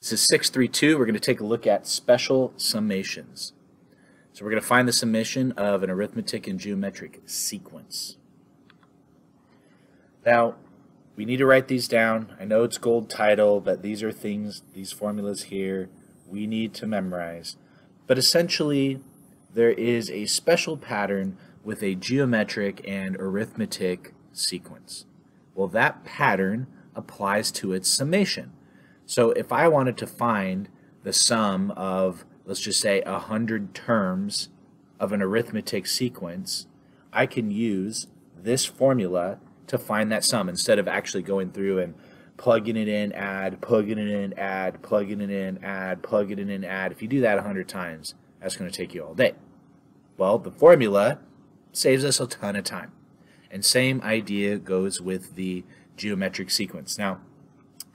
This is 632. We're going to take a look at special summations. So we're going to find the summation of an arithmetic and geometric sequence. Now, we need to write these down. I know it's gold title, but these are things, these formulas here, we need to memorize. But essentially, there is a special pattern with a geometric and arithmetic sequence. Well, that pattern applies to its summation. So if I wanted to find the sum of, let's just say, 100 terms of an arithmetic sequence, I can use this formula to find that sum instead of actually going through and plugging it in, add, plugging it in, add, plugging it in, add, plugging it in, add. If you do that 100 times, that's going to take you all day. Well, the formula saves us a ton of time. And same idea goes with the geometric sequence. Now,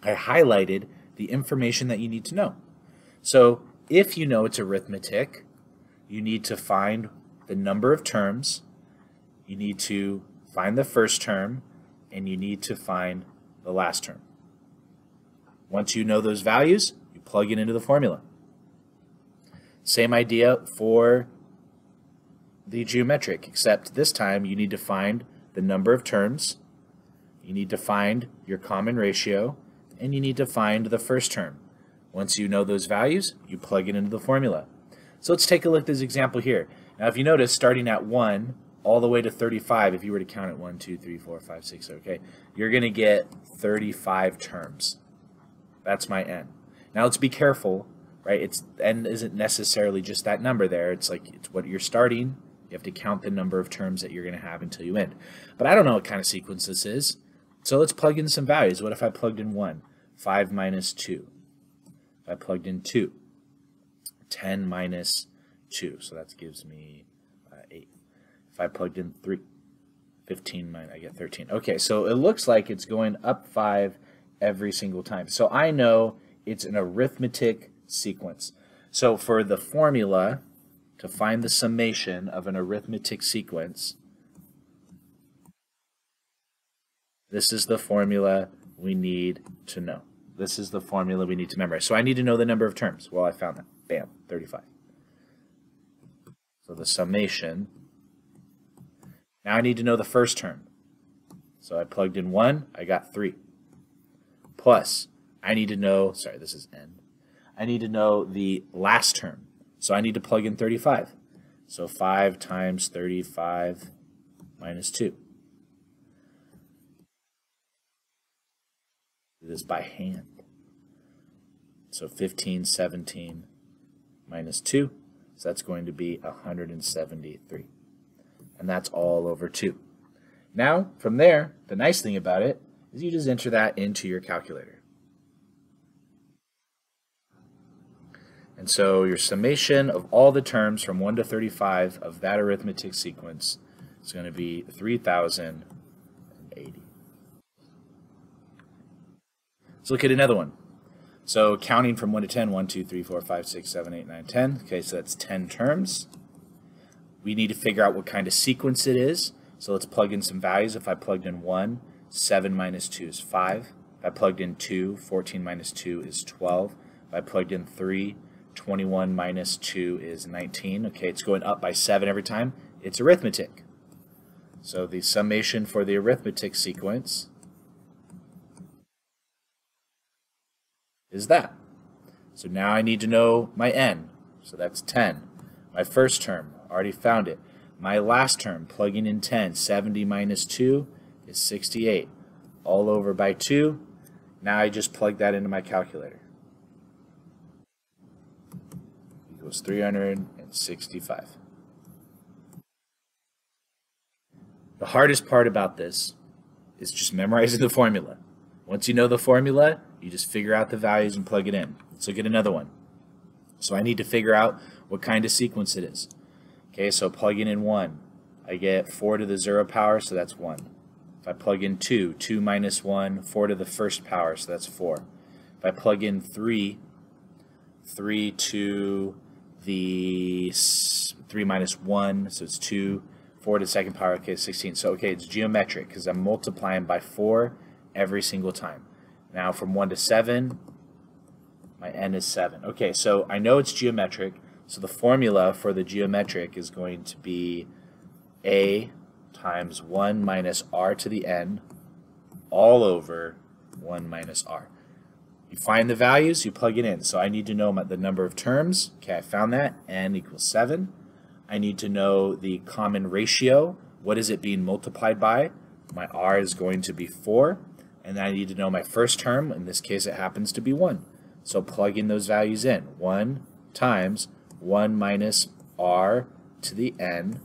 I highlighted the information that you need to know. So if you know it's arithmetic, you need to find the number of terms, you need to find the first term, and you need to find the last term. Once you know those values, you plug it into the formula. Same idea for the geometric, except this time you need to find the number of terms, you need to find your common ratio, and you need to find the first term. Once you know those values, you plug it into the formula. So let's take a look at this example here. Now if you notice, starting at 1 all the way to 35, if you were to count it 1, 2, 3, 4, 5, 6, okay, you're going to get 35 terms. That's my n. Now let's be careful, right? It's n isn't necessarily just that number there. It's like it's what you're starting. You have to count the number of terms that you're going to have until you end. But I don't know what kind of sequence this is. So let's plug in some values. What if I plugged in 1? 5 minus 2. If I plugged in 2, 10 minus 2. So that gives me uh, 8. If I plugged in 3, 15 minus, I get 13. Okay, so it looks like it's going up 5 every single time. So I know it's an arithmetic sequence. So for the formula to find the summation of an arithmetic sequence, This is the formula we need to know. This is the formula we need to memorize. So I need to know the number of terms. Well, I found that. Bam, 35. So the summation. Now I need to know the first term. So I plugged in 1, I got 3. Plus, I need to know, sorry, this is n. I need to know the last term. So I need to plug in 35. So 5 times 35 minus 2. Do this by hand. So 15, 17 minus 2, so that's going to be 173. And that's all over 2. Now, from there, the nice thing about it is you just enter that into your calculator. And so your summation of all the terms from 1 to 35 of that arithmetic sequence is going to be 3,080. Let's look at another one. So counting from 1 to 10, 1, 2, 3, 4, 5, 6, 7, 8, 9, 10. Okay, so that's 10 terms. We need to figure out what kind of sequence it is. So let's plug in some values. If I plugged in 1, 7 minus 2 is 5. If I plugged in 2, 14 minus 2 is 12. If I plugged in 3, 21 minus 2 is 19. Okay, it's going up by 7 every time. It's arithmetic. So the summation for the arithmetic sequence is that. So now I need to know my n. So that's 10. My first term, already found it. My last term, plugging in 10, 70 minus 2 is 68. All over by 2. Now I just plug that into my calculator. Equals 365. The hardest part about this is just memorizing the formula. Once you know the formula, you just figure out the values and plug it in. Let's look at another one. So I need to figure out what kind of sequence it is. Okay, so plugging in 1, I get 4 to the 0 power, so that's 1. If I plug in 2, 2 minus 1, 4 to the first power, so that's 4. If I plug in 3, 3 to the 3 minus 1, so it's 2, 4 to the second power, okay, 16. So, okay, it's geometric because I'm multiplying by 4 every single time. Now from 1 to 7, My n is 7. Okay, so I know it's geometric, so the formula for the geometric is going to be a times 1 minus r to the n all over 1 minus r. You find the values, you plug it in. So I need to know the number of terms. Okay, I found that. n equals 7. I need to know the common ratio. What is it being multiplied by? My r is going to be 4. And I need to know my first term. In this case, it happens to be 1. So plug in those values in. 1 times 1 minus r to the n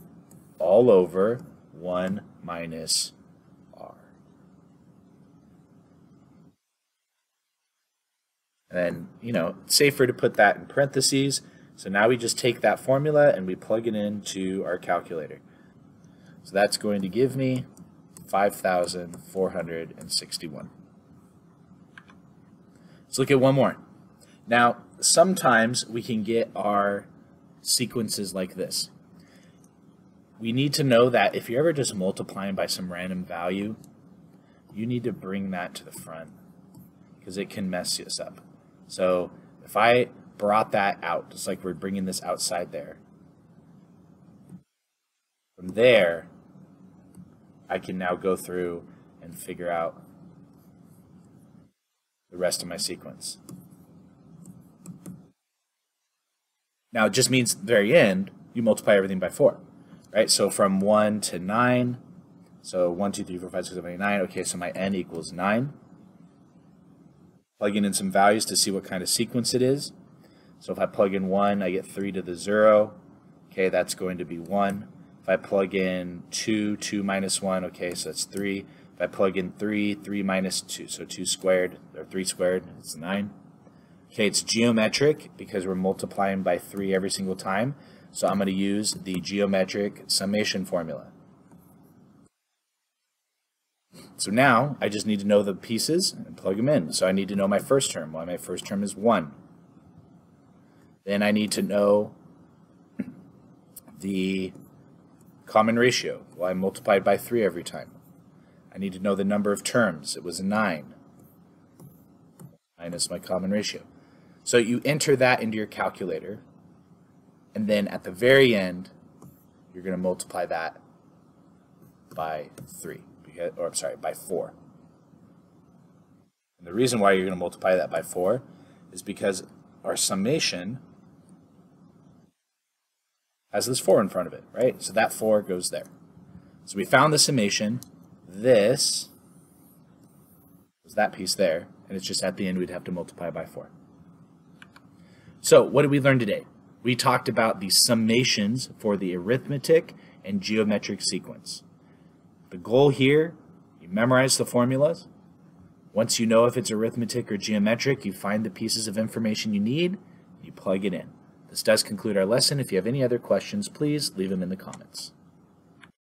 all over 1 minus r. And you know, safer to put that in parentheses. So now we just take that formula and we plug it into our calculator. So that's going to give me 5,461. Let's look at one more. Now, sometimes we can get our sequences like this. We need to know that if you're ever just multiplying by some random value, you need to bring that to the front because it can mess us up. So if I brought that out, just like we're bringing this outside there, from there, I can now go through and figure out the rest of my sequence. Now it just means very end, you multiply everything by 4, right? So from 1 to 9, so 1, 2, 3, 4, 5, 6, 7, 8, 9. Okay, so my n equals 9. Plugging in some values to see what kind of sequence it is. So if I plug in 1, I get 3 to the 0. Okay, that's going to be 1. I plug in 2, 2 minus 1, okay, so that's 3. If I plug in 3, 3 minus 2, so 2 squared, or 3 squared, it's 9. Okay, it's geometric because we're multiplying by 3 every single time. So I'm going to use the geometric summation formula. So now I just need to know the pieces and plug them in. So I need to know my first term. Well, my first term is 1. Then I need to know the common ratio. Well, I multiplied by 3 every time. I need to know the number of terms. It was 9 minus my common ratio. So you enter that into your calculator, and then at the very end, you're going to multiply that by 3, or I'm sorry, by 4. And the reason why you're going to multiply that by 4 is because our summation has this 4 in front of it, right? So that 4 goes there. So we found the summation. This was that piece there, and it's just at the end we'd have to multiply by 4. So what did we learn today? We talked about the summations for the arithmetic and geometric sequence. The goal here, you memorize the formulas. Once you know if it's arithmetic or geometric, you find the pieces of information you need, you plug it in. This does conclude our lesson. If you have any other questions, please leave them in the comments.